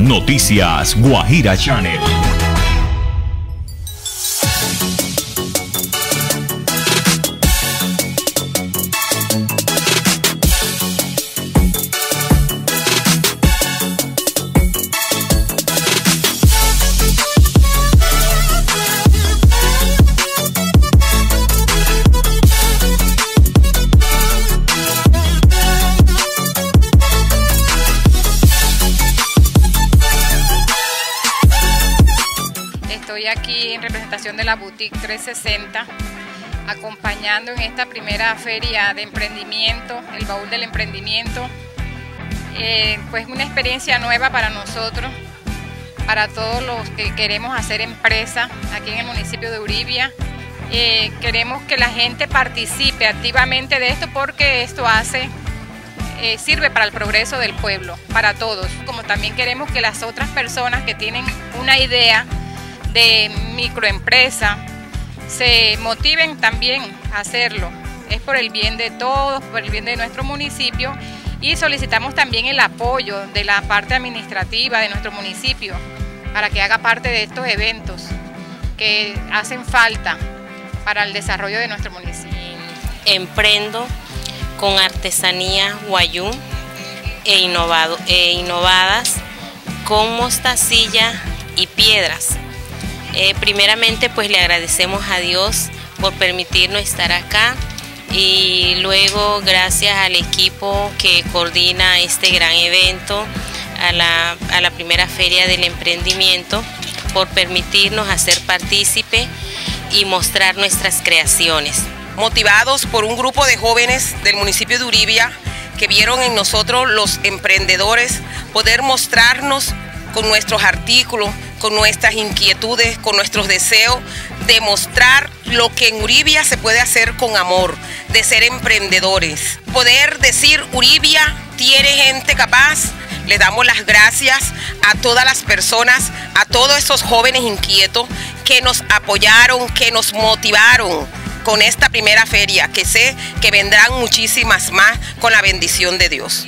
Noticias Guajira Channel. Estoy aquí en representación de la Boutique 360, acompañando en esta primera feria de emprendimiento, el baúl del emprendimiento. Eh, pues una experiencia nueva para nosotros, para todos los que queremos hacer empresa aquí en el municipio de Uribia. Eh, queremos que la gente participe activamente de esto porque esto hace, eh, sirve para el progreso del pueblo, para todos. Como también queremos que las otras personas que tienen una idea de microempresa se motiven también a hacerlo. Es por el bien de todos, por el bien de nuestro municipio y solicitamos también el apoyo de la parte administrativa de nuestro municipio para que haga parte de estos eventos que hacen falta para el desarrollo de nuestro municipio. Emprendo con artesanía guayú e, innovado, e innovadas con mostacilla y piedras. Eh, primeramente pues le agradecemos a Dios por permitirnos estar acá y luego gracias al equipo que coordina este gran evento, a la, a la primera feria del emprendimiento, por permitirnos hacer partícipe y mostrar nuestras creaciones. Motivados por un grupo de jóvenes del municipio de Uribia que vieron en nosotros los emprendedores poder mostrarnos con nuestros artículos, con nuestras inquietudes, con nuestros deseos, demostrar lo que en Uribia se puede hacer con amor, de ser emprendedores. Poder decir Uribia tiene gente capaz. Le damos las gracias a todas las personas, a todos esos jóvenes inquietos que nos apoyaron, que nos motivaron con esta primera feria, que sé que vendrán muchísimas más con la bendición de Dios.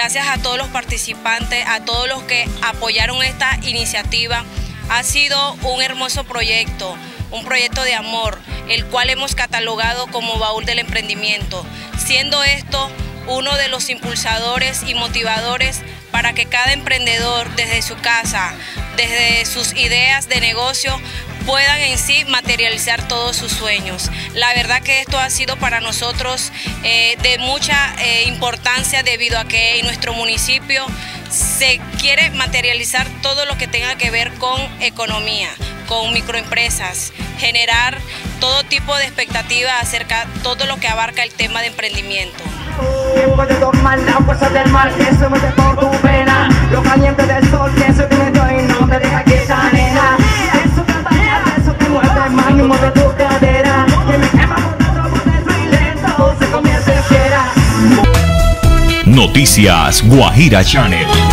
Gracias a todos los participantes, a todos los que apoyaron esta iniciativa. Ha sido un hermoso proyecto, un proyecto de amor, el cual hemos catalogado como baúl del emprendimiento, siendo esto uno de los impulsadores y motivadores para que cada emprendedor desde su casa, desde sus ideas de negocio, puedan en sí materializar todos sus sueños. La verdad que esto ha sido para nosotros eh, de mucha eh, importancia debido a que en nuestro municipio se quiere materializar todo lo que tenga que ver con economía, con microempresas, generar todo tipo de expectativas acerca de todo lo que abarca el tema de emprendimiento. Del mal que del sol que Noticias Guajira Channel.